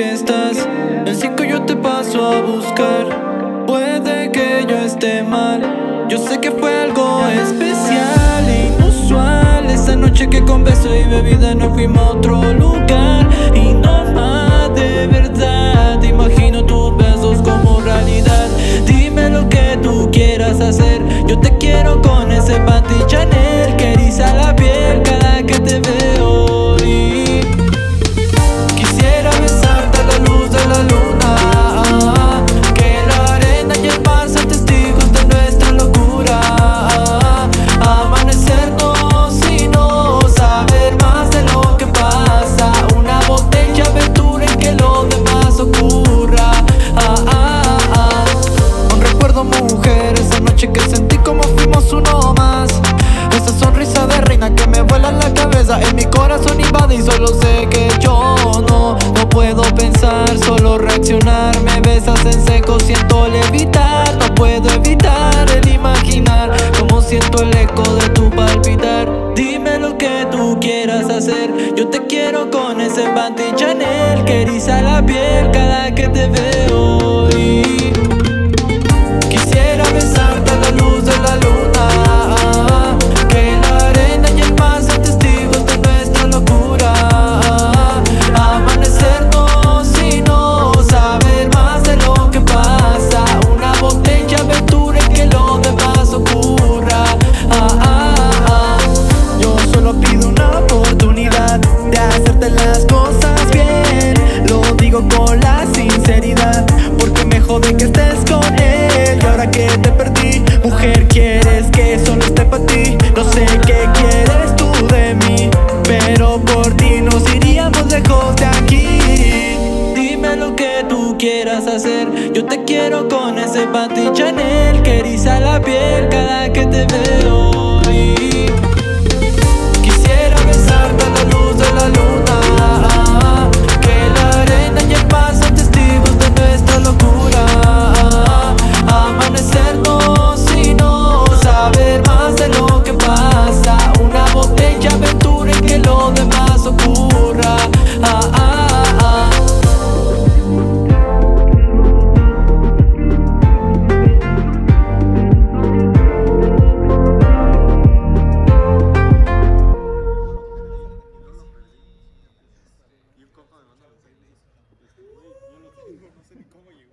que estás. El 5 yo te paso a buscar. Puede que yo esté mal. Yo sé que fue algo especial, inusual. Esa noche que con beso y bebida nos fuimos a otro lugar. En mi corazón invade y solo sé que yo no No puedo pensar, solo reaccionar. Me besas en seco, siento levitar No puedo evitar el imaginar Como siento el eco de tu palpitar. Dime lo que tú quieras hacer Yo te quiero con ese panty Chanel Que eriza la piel cada que te veo Jode que estés con él. Y ahora que te perdí, mujer, quieres que solo esté para ti. No sé qué quieres tú de mí. Pero por ti nos iríamos lejos de aquí. Dime lo que tú quieras hacer. Yo te quiero con ese panty Chanel Que にこういう